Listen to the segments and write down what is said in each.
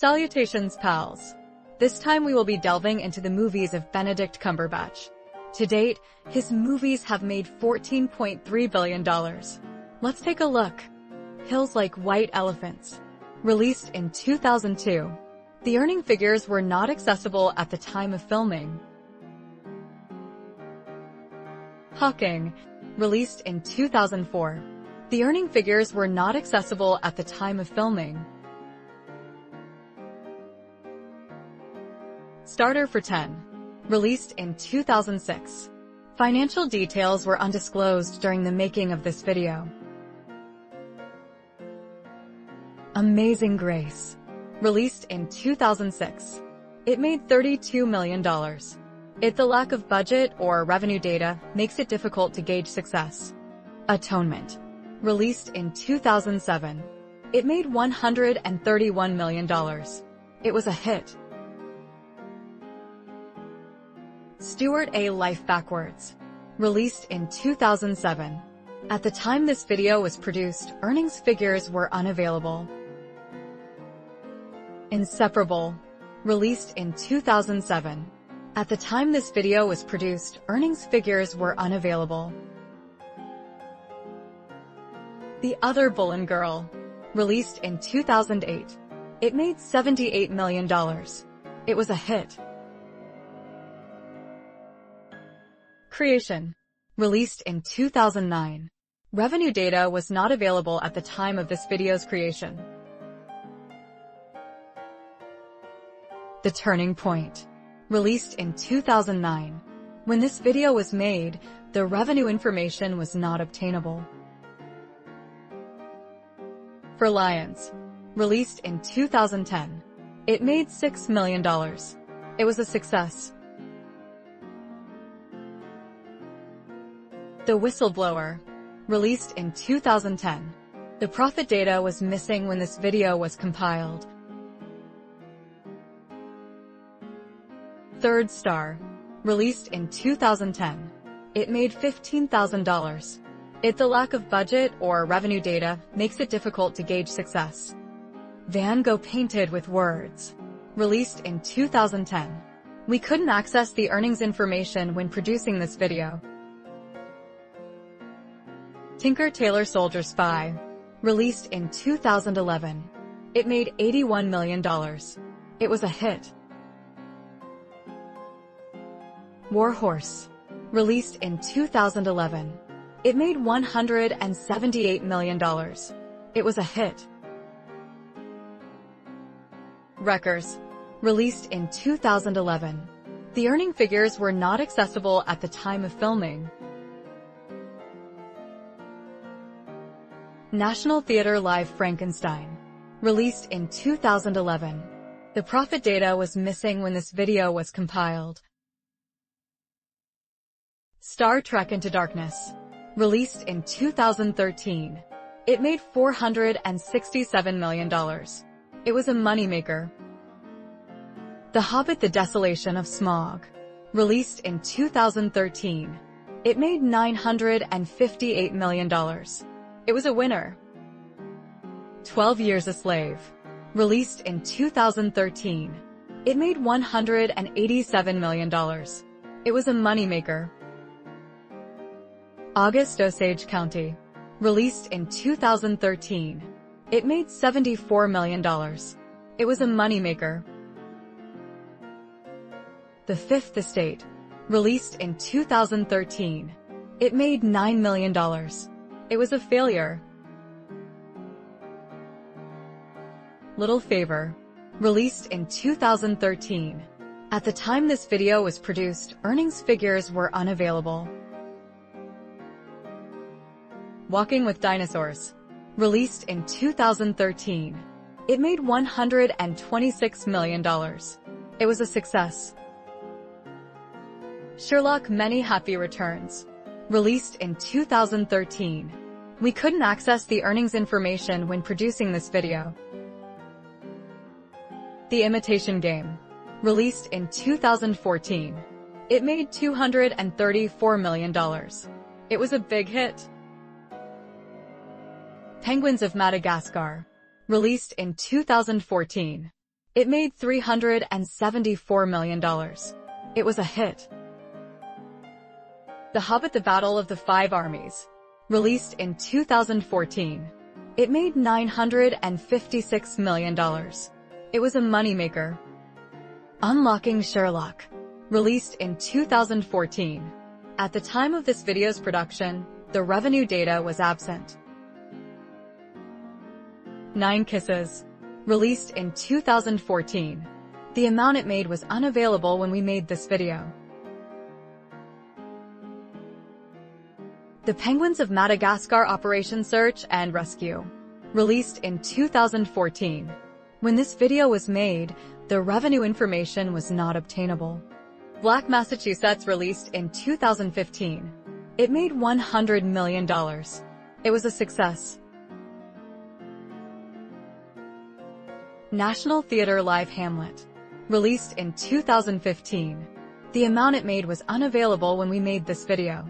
Salutations, pals. This time we will be delving into the movies of Benedict Cumberbatch. To date, his movies have made $14.3 billion. Let's take a look. Hills Like White Elephants. Released in 2002. The earning figures were not accessible at the time of filming. Hawking. Released in 2004. The earning figures were not accessible at the time of filming. Starter for 10. Released in 2006. Financial details were undisclosed during the making of this video. Amazing Grace. Released in 2006. It made $32 million. If the lack of budget or revenue data makes it difficult to gauge success. Atonement. Released in 2007. It made $131 million. It was a hit. Stuart A. Life Backwards. Released in 2007. At the time this video was produced, earnings figures were unavailable. Inseparable. Released in 2007. At the time this video was produced, earnings figures were unavailable. The Other Boleyn Girl. Released in 2008. It made $78 million. It was a hit. Creation. Released in 2009. Revenue data was not available at the time of this video's creation. The Turning Point. Released in 2009. When this video was made, the revenue information was not obtainable. Four Lions. Released in 2010. It made $6 million. It was a success. The Whistleblower. Released in 2010. The profit data was missing when this video was compiled. Third Star. Released in 2010. It made $15,000. It the lack of budget or revenue data makes it difficult to gauge success. Van Gogh Painted with Words. Released in 2010. We couldn't access the earnings information when producing this video. Tinker Tailor Soldier Spy. Released in 2011. It made $81 million. It was a hit. Warhorse. Released in 2011. It made $178 million. It was a hit. Wreckers. Released in 2011. The earning figures were not accessible at the time of filming. National Theatre Live Frankenstein. Released in 2011. The profit data was missing when this video was compiled. Star Trek Into Darkness. Released in 2013. It made $467 million. It was a moneymaker. The Hobbit The Desolation of Smaug. Released in 2013. It made $958 million. It was a winner. 12 Years a Slave. Released in 2013. It made $187 million. It was a moneymaker. August Osage County. Released in 2013. It made $74 million. It was a moneymaker. The Fifth Estate. Released in 2013. It made $9 million. It was a failure. Little Favor. Released in 2013. At the time this video was produced, earnings figures were unavailable. Walking with Dinosaurs. Released in 2013. It made $126 million. It was a success. Sherlock Many Happy Returns released in 2013. We couldn't access the earnings information when producing this video. The Imitation Game. Released in 2014. It made $234 million. It was a big hit. Penguins of Madagascar. Released in 2014. It made $374 million. It was a hit. The Hobbit The Battle of the Five Armies, released in 2014. It made $956 million. It was a moneymaker. Unlocking Sherlock, released in 2014. At the time of this video's production, the revenue data was absent. Nine Kisses, released in 2014. The amount it made was unavailable when we made this video. The Penguins of Madagascar Operation Search and Rescue, released in 2014. When this video was made, the revenue information was not obtainable. Black Massachusetts released in 2015. It made $100 million. It was a success. National Theatre Live Hamlet, released in 2015. The amount it made was unavailable when we made this video.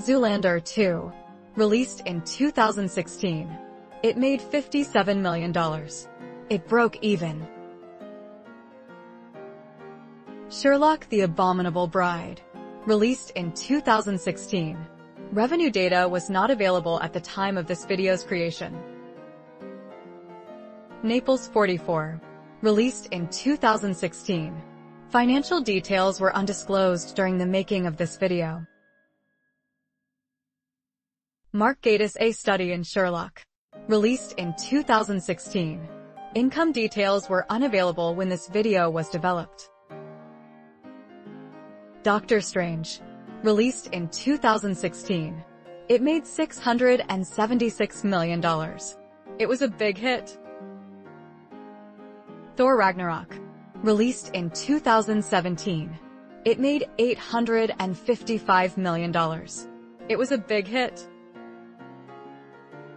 Zoolander 2, released in 2016. It made $57 million. It broke even. Sherlock the Abominable Bride, released in 2016. Revenue data was not available at the time of this video's creation. Naples 44, released in 2016. Financial details were undisclosed during the making of this video. Mark Gatiss A Study in Sherlock, released in 2016. Income details were unavailable when this video was developed. Doctor Strange, released in 2016. It made $676 million. It was a big hit. Thor Ragnarok, released in 2017. It made $855 million. It was a big hit.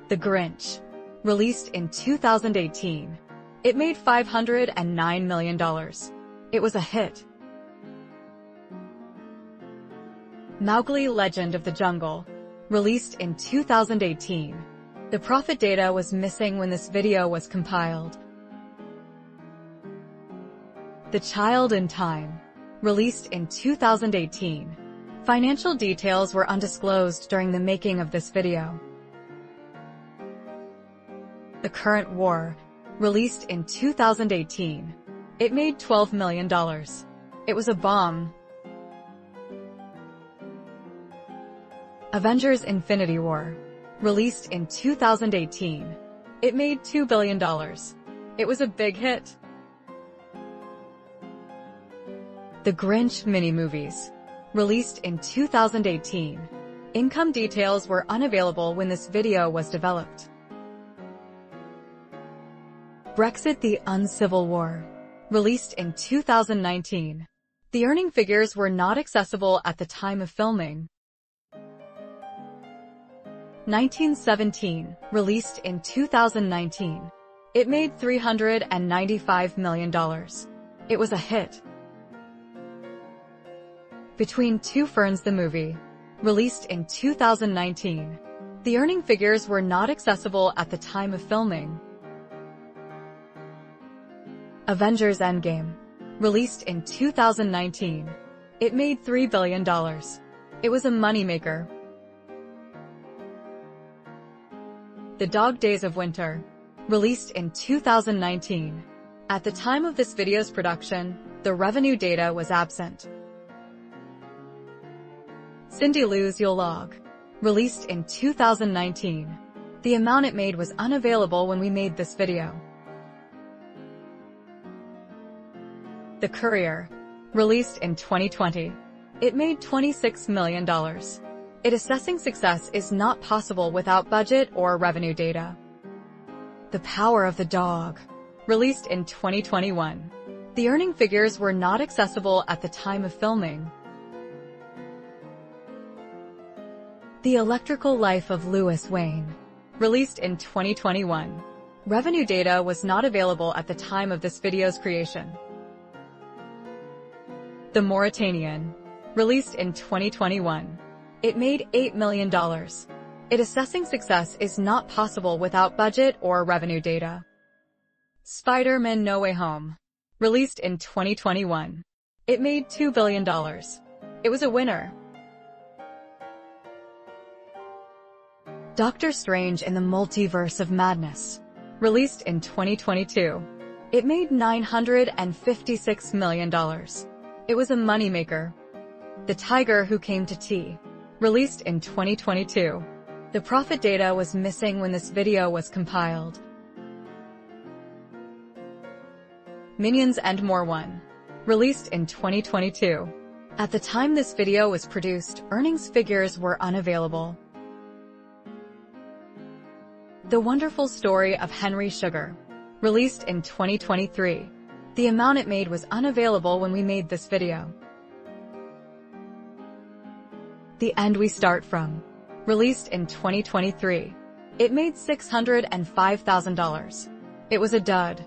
The Grinch, released in 2018. It made $509 million. It was a hit. Mowgli Legend of the Jungle, released in 2018. The profit data was missing when this video was compiled. The Child in Time, released in 2018. Financial details were undisclosed during the making of this video. The Current War, released in 2018. It made $12 million. It was a bomb, Avengers Infinity War, released in 2018. It made $2 billion. It was a big hit. The Grinch mini-movies, released in 2018. Income details were unavailable when this video was developed. Brexit The Uncivil War, released in 2019. The earning figures were not accessible at the time of filming. 1917, released in 2019. It made $395 million. It was a hit. Between Two Ferns the movie, released in 2019. The earning figures were not accessible at the time of filming. Avengers Endgame, released in 2019. It made $3 billion. It was a moneymaker, The Dog Days of Winter, released in 2019. At the time of this video's production, the revenue data was absent. Cindy Lou's Yule Log, released in 2019. The amount it made was unavailable when we made this video. The Courier, released in 2020. It made $26 million. It assessing success is not possible without budget or revenue data. The Power of the Dog, released in 2021. The earning figures were not accessible at the time of filming. The Electrical Life of Louis Wain, released in 2021. Revenue data was not available at the time of this video's creation. The Mauritanian, released in 2021. It made $8 million. It assessing success is not possible without budget or revenue data. Spider-Man No Way Home. Released in 2021. It made $2 billion. It was a winner. Doctor Strange in the Multiverse of Madness. Released in 2022. It made $956 million. It was a moneymaker. The Tiger Who Came to Tea. Released in 2022. The profit data was missing when this video was compiled. Minions and More 1. Released in 2022. At the time this video was produced, earnings figures were unavailable. The Wonderful Story of Henry Sugar. Released in 2023. The amount it made was unavailable when we made this video. The End We Start From. Released in 2023. It made $605,000. It was a dud.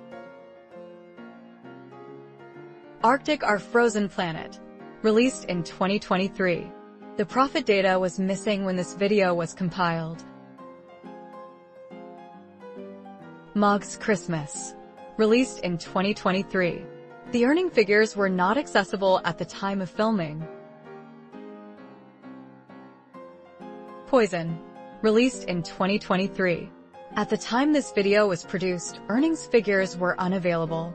Arctic Our Frozen Planet. Released in 2023. The profit data was missing when this video was compiled. Mog's Christmas. Released in 2023. The earning figures were not accessible at the time of filming. Poison. Released in 2023. At the time this video was produced, earnings figures were unavailable.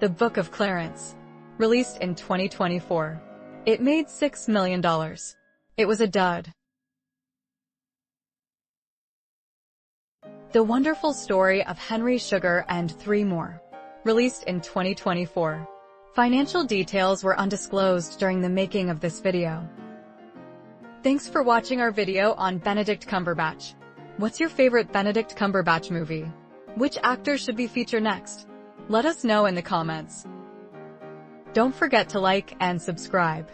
The Book of Clarence. Released in 2024. It made $6 million. It was a dud. The Wonderful Story of Henry Sugar and Three More. Released in 2024. Financial details were undisclosed during the making of this video. Thanks for watching our video on Benedict Cumberbatch. What's your favorite Benedict Cumberbatch movie? Which actor should be featured next? Let us know in the comments. Don't forget to like and subscribe.